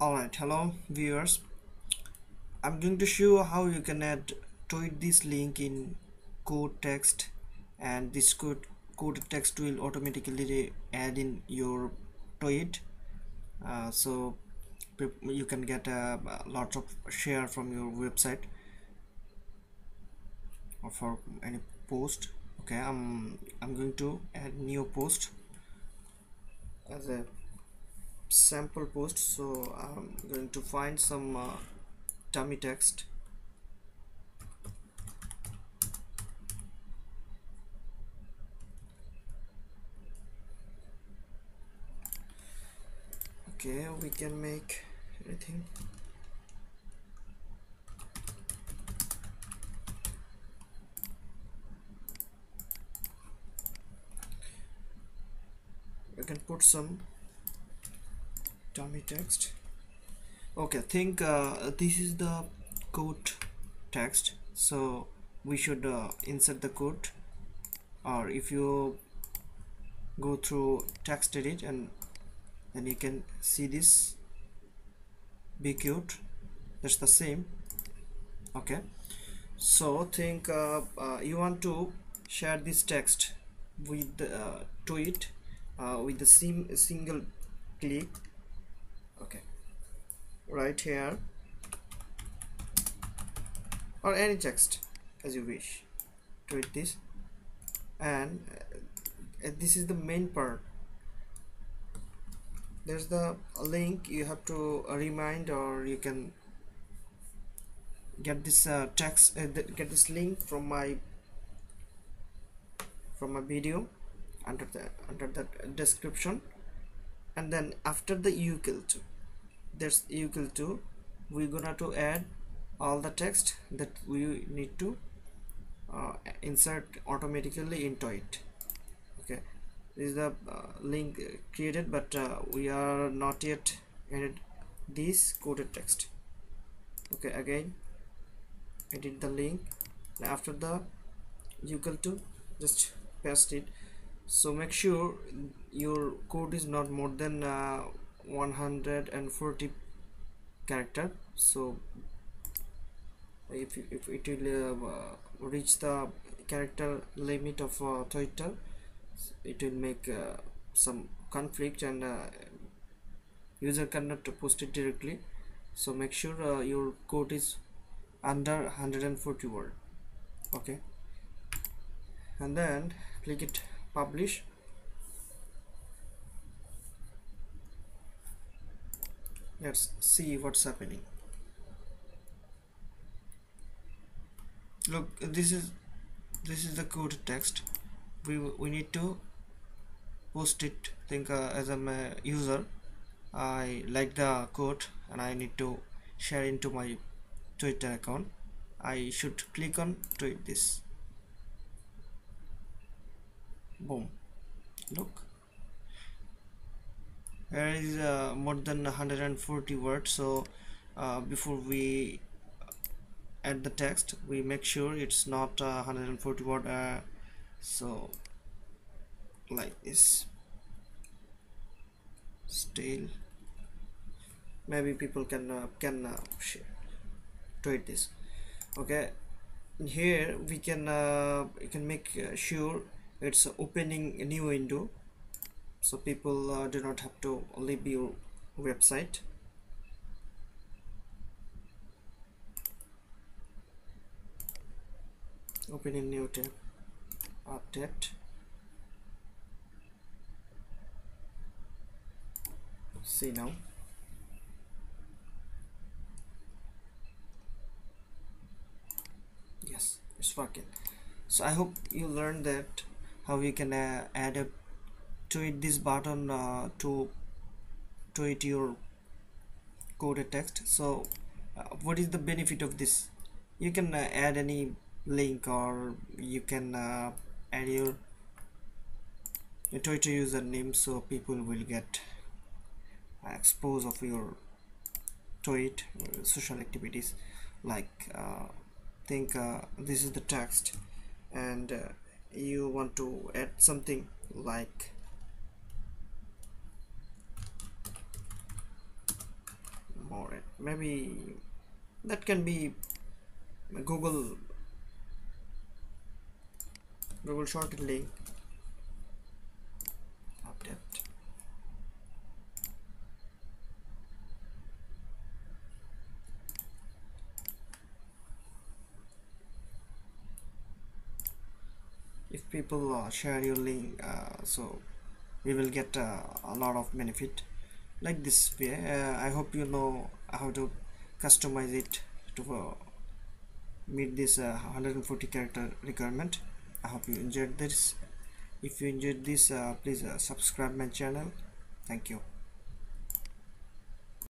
alright hello viewers. I'm going to show how you can add tweet this link in code text and this code code text will automatically add in your tweet. Uh, so you can get a, a lot of share from your website or for any post. Okay I'm I'm going to add new post as a sample post so I'm going to find some uh, dummy text. Okay we can make anything. You can put some dummy text. Okay think uh, this is the code text. So we should uh, insert the code or if you go through text edit and then you can see this. b-quote. That's the same. Okay. So think uh, uh, you want to share this text with uh, to it uh, with the same single click okay. Right here. Or any text as you wish tweet this. And uh, this is the main part. There's the link you have to remind or you can get this uh, text uh, get this link from my from my video under the under the description. And then after the equal to there's equal to we're gonna to add all the text that we need to uh, insert automatically into it. Okay. This is the uh, link created but uh, we are not yet added this coded text. Okay again edit the link. After the equal to just paste it. So make sure your code is not more than uh, 140 character. So if, if it will uh, reach the character limit of uh, Twitter it will make uh, some conflict and uh, user cannot post it directly. So make sure uh, your code is under 140 word. Okay. And then click it publish let's see what's happening. Look this is this is the code text. We we need to post it think uh, as a user. I like the code and I need to share into my Twitter account. I should click on tweet this. Boom. Look here is uh, more than 140 words so uh, before we add the text we make sure it's not uh, 140 word so like this. Still maybe people can uh, can uh, share tweet this. Okay here we can uh, we can make uh, sure it's opening a new window so people uh, do not have to leave your website. Open a new tab update. See now. Yes it's working. So I hope you learned that how you can uh, add a tweet this button uh, to tweet your coded text. So uh, what is the benefit of this? You can uh, add any link or you can uh, add your, your Twitter username so people will get exposed of your tweet social activities. Like uh, think uh, this is the text and uh, you want to add something like maybe that can be google google shorted link update. If people uh, share your link uh, so we will get uh, a lot of benefit. Like this way uh, I hope you know how to customize it to uh, meet this uh, 140 character requirement. I hope you enjoyed this. If you enjoyed this please subscribe my channel. Thank you